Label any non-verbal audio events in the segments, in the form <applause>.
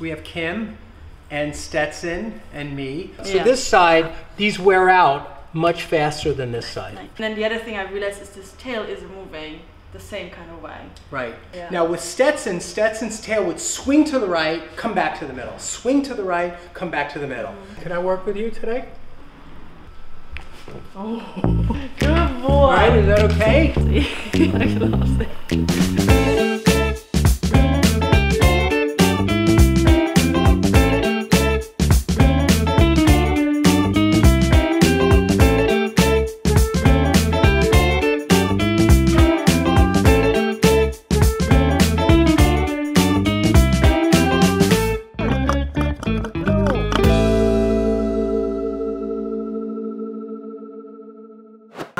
We have Kim and Stetson and me. So Yeah. this side, these wear out much faster than this side. And then the other thing I realized is this tail is moving the same kind of way. Right. Yeah. Now with Stetson, Stetson's tail would swing to the right, come back to the middle. Swing to the right, come back to the middle. Mm-hmm. Can I work with you today? Oh, <laughs> good boy. All right, is that okay? <laughs>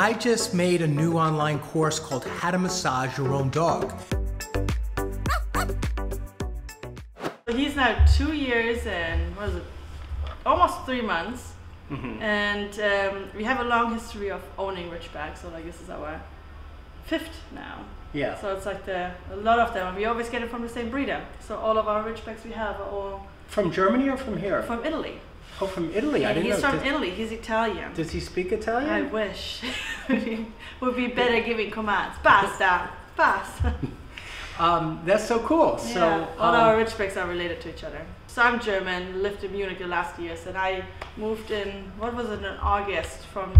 I just made a new online course called How to Massage Your Own Dog. He's now two years and what is it? Almost three months. Mm-hmm. And um, we have a long history of owning Ridgebacks, so like this is our fifth now. Yeah. So it's like the a lot of them. We always get it from the same breeder. So all of our Ridgebacks we have are all From Germany or from here? from Italy. Oh, from Italy. I didn't he's know. from Does, Italy. He's Italian. does he speak Italian? I wish. <laughs> Would be better giving commands. Basta. Basta. <laughs> Um, that's so cool. So, yeah, all um, our Ridgebacks are related to each other. So I'm German, lived in Munich the last years, and I moved in, what was it, in August from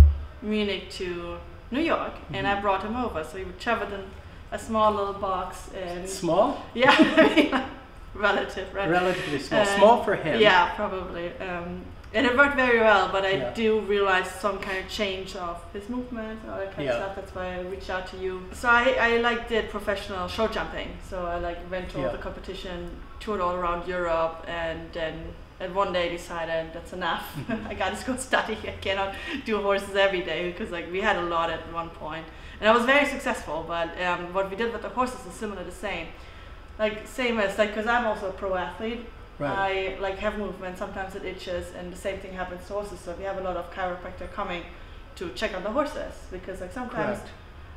Munich to New York, and Mm-hmm. I brought him over. So he traveled in a small little box, and small, <laughs> yeah, <laughs> relative, right? relatively small, Uh, small for him. Yeah, probably. Um, and it worked very well, but I Yeah. do realize some kind of change of his movement and all that kind Yeah. of stuff. That's why I reached out to you. So I, I like did professional show jumping. So I like went to all the competition, toured all around Europe, and then and one day decided that's enough. Mm-hmm. <laughs> I gotta go <laughs> study. I cannot do horses every day because like we had a lot at one point, and I was very successful. But um, what we did with the horses is similar the same. Like same as like because I'm also a pro athlete. Right. I like have movement. Sometimes it itches, and the same thing happens to horses. So we have a lot of chiropractor coming to check on the horses because like sometimes Correct.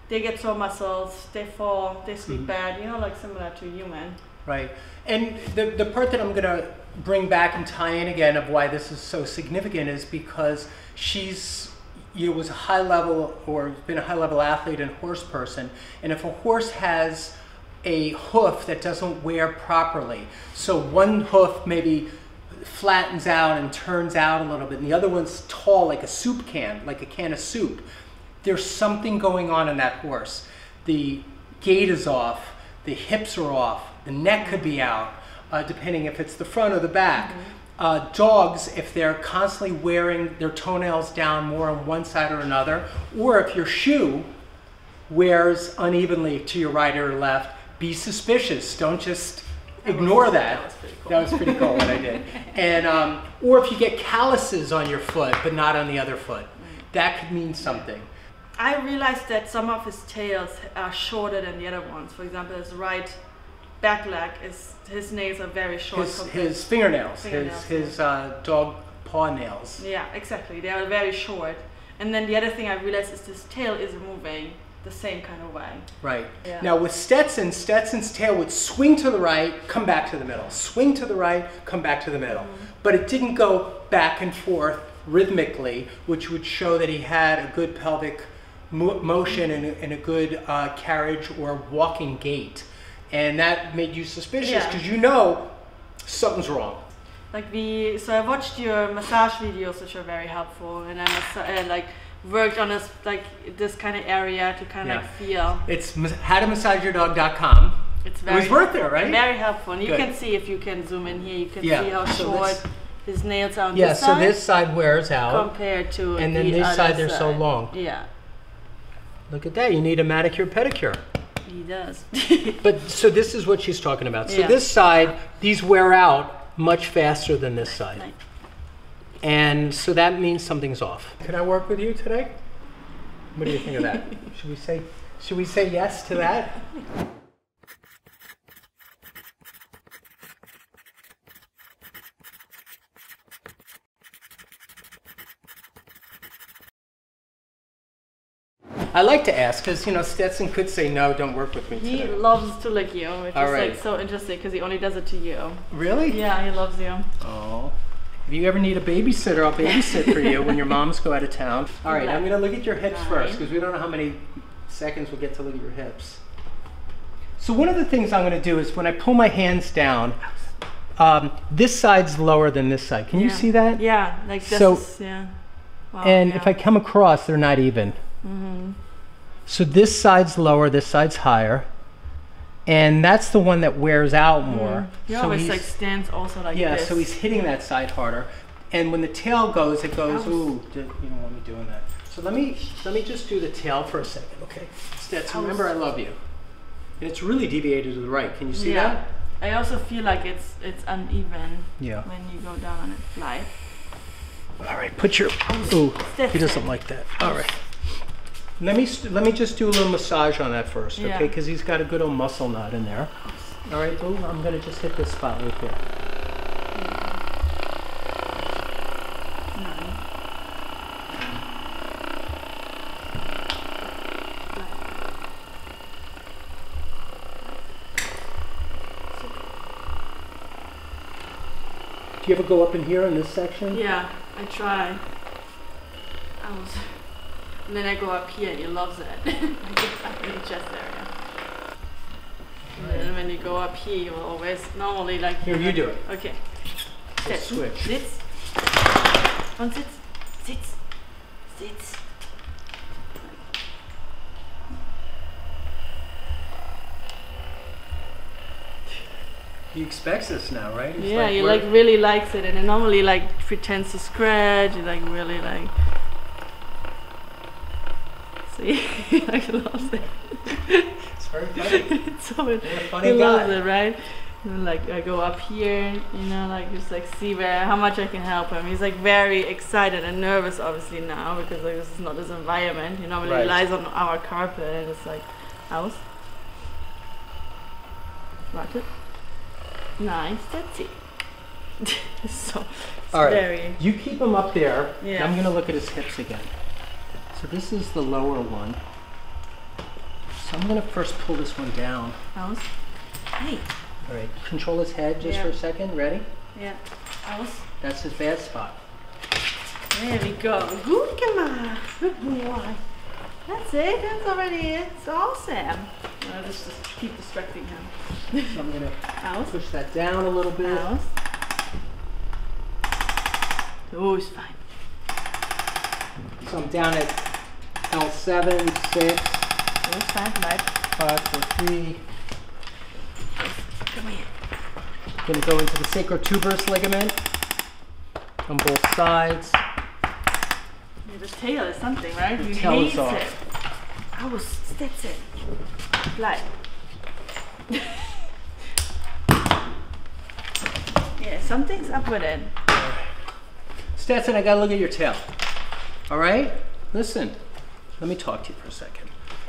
they get sore muscles, they fall, they sleep Mhm. bad. You know, like similar to human. Right. And the, the part that I'm going to bring back and tie in again of why this is so significant is because she's you know, was a high level or been a high level athlete and horse person. And if a horse has a hoof that doesn't wear properly, so one hoof maybe flattens out and turns out a little bit, and the other one's tall like a soup can, like a can of soup, there's something going on in that horse. The gait is off, the hips are off, the neck could be out, uh, depending if it's the front or the back. Uh, dogs, if they're constantly wearing their toenails down more on one side or another, or if your shoe wears unevenly to your right or left, be suspicious. Don't just ignore that. that was pretty cool. Was pretty cool what I did. <laughs> And um, or if you get calluses on your foot but not on the other foot, that could mean something. I realized that some of his tails are shorter than the other ones. For example, his right back leg is his nails are very short. His, his fingernails, Fingernails, his his uh, dog paw nails. Yeah, exactly. They are very short. And then the other thing I realized is this tail isn't moving the same kind of way. Right. Yeah. Now with Stetson, Stetson's tail would swing to the right, come back to the middle. Swing to the right, come back to the middle. Mm-hmm. But it didn't go back and forth rhythmically, which would show that he had a good pelvic mo- motion and a, and a good uh, carriage or walking gait. And that made you suspicious Yeah. because you know something's wrong. Like we, so I watched your massage videos, which are very helpful, and I massa- uh, like worked on this like this kind of area to kind of Yeah. like feel. It's mas- howtomassageyourdog.com. It's It very was worth it, right? Very helpful. And you Good. can see if you can zoom in here, you can Yeah, see how so short this- his nails are on Yeah, this so side this side wears out. compared to and then the this other side, they're so long. Yeah, Look at that. You need a manicure pedicure. he does. <laughs> But so this is what she's talking about. So Yeah. this side, these wear out much faster than this side. Like, And so that means something's off. Can I work with you today? What do you think of that? should we say should we say yes to that? I like to ask because you know Stetson could say no, don't work with me He today. loves to lick you, which All is right. like so interesting because he only does it to you. Really? Yeah, he loves you. Oh. If you ever need a babysitter, I'll babysit for you when your moms go out of town. <laughs> All right, I'm gonna look at your hips Nine. first because we don't know how many seconds we'll get to look at your hips. So one of the things I'm gonna do is when I pull my hands down, um, this side's lower than this side. Can you see that? Yeah, like this So- is, yeah. Wow, And yeah. if I come across, they're not even. Mm-hmm. So this side's lower, this side's higher. And that's the one that wears out mm. more. He So always like stands also like yeah, this. so he's hitting that side harder. And when the tail goes, it goes, Ouch. ooh, you don't want me doing that. So let me let me just do the tail for a second, okay? Remember I love you. And it's really deviated to the right. Can you see yeah. I also feel like it's it's uneven? Yeah. when you go down on it fly. All right, put your. Ooh, he doesn't like that. All right. Let me st- let me just do a little massage on that first, Yeah. okay? Because he's got a good old muscle knot in there. All right, Boo. I'm gonna just hit this spot right here. Do you ever go up in here in this section? Yeah, I try. And then I go up here and he loves it. I get up in the chest area. And then when you go up here, you will always normally like. Here, you do it. Okay. Sit. switch. Sits. One sits. Sits. Sits. He expects this now, right? Yeah, he like really likes it, and he normally like pretends to scratch. He like really like. See, he like loves it. It's very funny. <laughs> it's so You're a funny he loves it, right? And like I go up here, you know, like just like see where how much I can help him. He's like very excited and nervous, obviously now because like this is not his environment. He normally Right. lies on our carpet and it's like house. Warte. Nice, that's it. <laughs> so it's All right. very You keep him up there. Yeah. I'm gonna look at his hips again. So this is the lower one. So I'm gonna first pull this one down. house. Hey, All right. Control his head just Yeah. for a second. Ready? yeah, house. That's his bad spot. There we go. Good gemacht. Good boy. That's it. That's already it. It's awesome. I'll just, just keep distracting him. So I'm gonna House. push that down a little bit. House. Oh, it's fine. So I'm down at L7, 6, Oh, it's fine. Right. 5, 4, 3. Come here. Gonna go into the sacrotuberous ligament on both sides. Yeah, the tail is something, right? The You tail is off. it. I was it. Like. <laughs> yeah, something's up with it. Stetson, I gotta look at your tail. All right? Listen, let me talk to you for a second.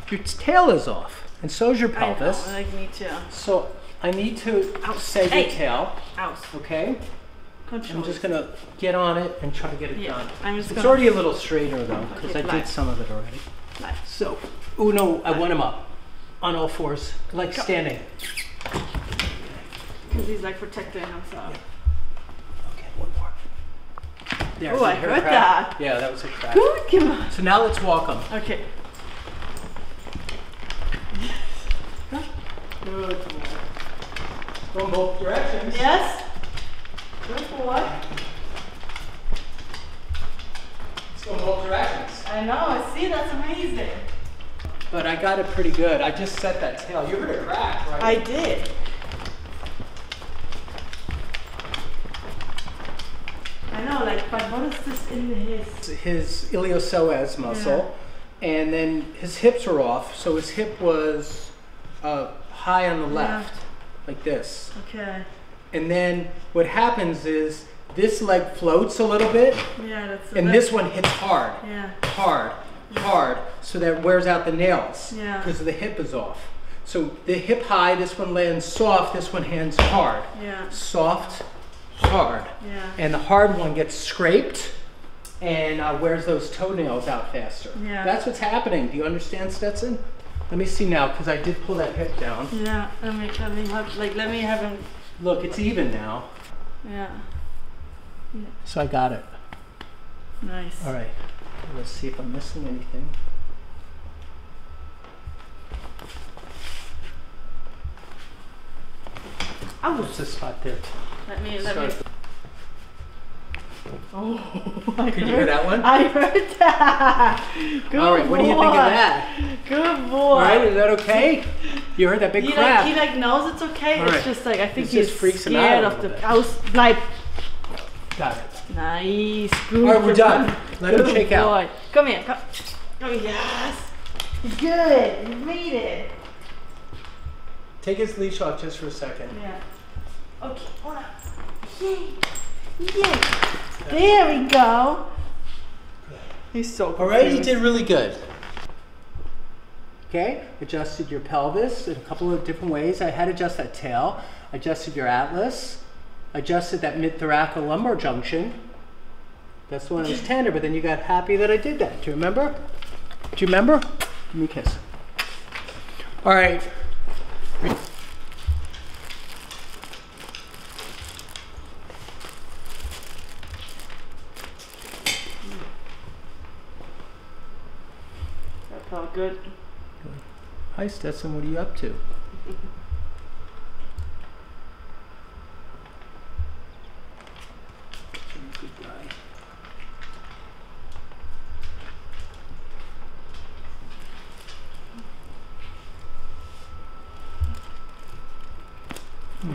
Your tail is off, and so is your pelvis. I know, like me too. So I need to save Hey. your tail, House. okay? Control. I'm just gonna get on it and try to get it Yeah, done. I'm just It's already a little straighter though, because Okay, I did some of it already. So, oh no, I want him up on all fours, like Go. standing. Because he's like protecting himself. More. There, Ooh, did I you hear a heard crack? that. Yeah, that was a crack. Good, come on. So now let's walk them. Okay. Good. Going both directions. Yes. Good boy. It's going both directions. I know. I see. That's amazing. But I got it pretty good. I just set that tail. You heard a crack, right? I did. I know. Like, but what is this in his? his iliopsoas muscle, and then his hips are off, so his hip was uh, high on the left, like this. Okay. And then what happens is this leg floats a little bit, Yeah, that's. and this one hits hard, Yeah. hard, hard, so that wears out the nails Yeah. because the hip is off. So the hip high, this one lands soft, this one lands hard. Yeah. Soft, hard. Yeah. And the hard one gets scraped, and uh, wears those toenails out faster. Yeah. That's what's happening. Do you understand, Stetson? Let me see now, because I did pull that hip down. Yeah, let me let me have like let me have him. Look, it's even now. Yeah, So I got it. nice. All right. Let's see if I'm missing anything. I What's this spot there? Let me let me. <laughs> Oh, I Could you hear that one? I heard that. <laughs> Good All right. What do you think of that? Good boy. All right. Is that okay? You heard that big he crap? like he like knows it's okay. All it's right. just like I think This he's just freaks scared out a of the little bit. house. Bleib. got it. Nice. All Good. right. We're done. Let him Good shake out. boy. Come here. Come. Oh yes. Good. You made it. Take his leash off just for a second. Yeah. Okay. Hold on. Yay. Yay. There we go. He's so All right. You did really good. Okay. Adjusted your pelvis in a couple of different ways. I had to adjust that tail. Adjusted your atlas. Adjusted that mid-thoracolumbar junction. That's the one that was tender, but then you got happy that I did that. Do you remember? Do you remember? Give me a kiss. All right. That felt good. Hi, Stetson. What are you up to? Good.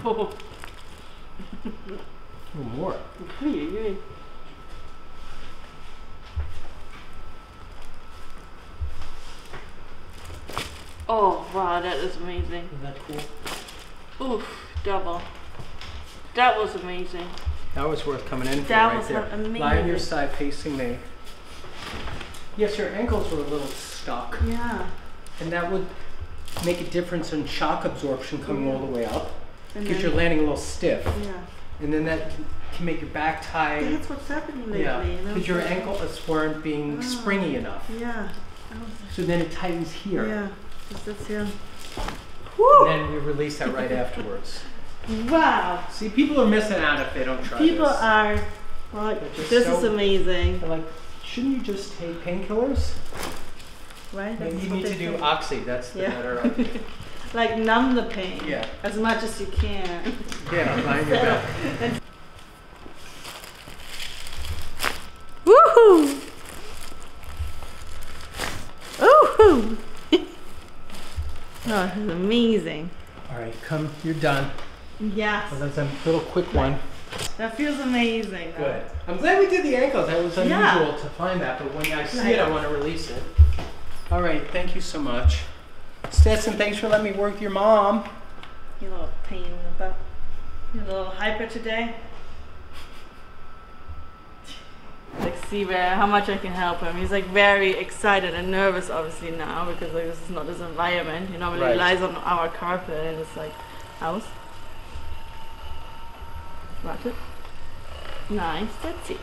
<laughs> Oh, more. Oh wow, that is amazing. Isn't that cool? Oof, double. That was amazing. That was worth coming in for That right was there. amazing. Lie on your side facing me. Yes, your ankles were a little stuck, Yeah. and that would make a difference in shock absorption coming all the way up And because then- you're landing a little stiff, Yeah. and then that can make your back tight. That's what's happening lately. Yeah, because your like, ankles weren't being Ah. springy enough. Yeah. So then it tightens here, Yeah. Just that's here. and then we release that right afterwards. Wow. See, people are missing out if they don't try People this. are like, this so- is amazing, like, shouldn't you just take painkillers? right? Maybe you need to do think. oxy. That's the Yeah. better <laughs> idea. like numb the pain. Yeah. As much as you can. Yeah, <laughs> lying your back. Woohoo! Woohoo! Oh, this is amazing. All right, come. You're done. Yes. Well, that's a little quick one. That feels amazing. though. Good. I'm glad we did the ankles. That was unusual Yeah. to find that, but when I see Right. it, I want to release it. All right, thank you so much. Stetson, thanks for letting me work your mom. You little pain in the butt. You a little hyper today? Like see where how much I can help him. He's like very excited and nervous obviously now because like this is not his environment. He normally Right. lies on our carpet and it's like house. Watch it. Nice, that's it.